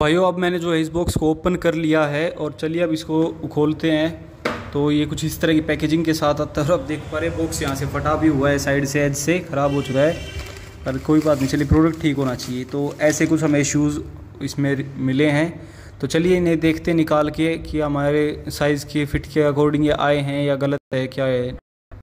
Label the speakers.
Speaker 1: भाइयों अब मैंने जो है इस बॉक्स को ओपन कर लिया है और चलिए अब इसको खोलते हैं। तो ये कुछ इस तरह की पैकेजिंग के साथ आता है अब देख पा रहे बॉक्स यहाँ से फटा भी हुआ है साइड से एज से ख़राब हो चुका है। पर कोई बात नहीं, चलिए प्रोडक्ट ठीक होना चाहिए। तो ऐसे कुछ हमें इशूज़ इसमें मिले हैं। तो चलिए इन्हें देखते निकाल के कि हमारे साइज़ के फ़िट के अकॉर्डिंग ये आए हैं या गलत है, क्या है।